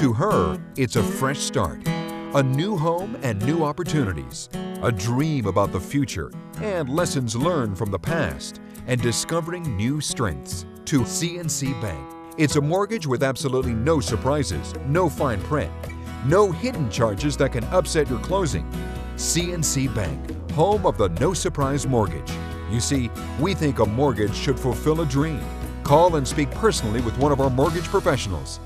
To her, it's a fresh start, a new home and new opportunities, a dream about the future and lessons learned from the past, and discovering new strengths. To C&C Bank, it's a mortgage with absolutely no surprises, no fine print, no hidden charges that can upset your closing. C&C Bank, home of the no surprise mortgage. You see, we think a mortgage should fulfill a dream. Call and speak personally with one of our mortgage professionals.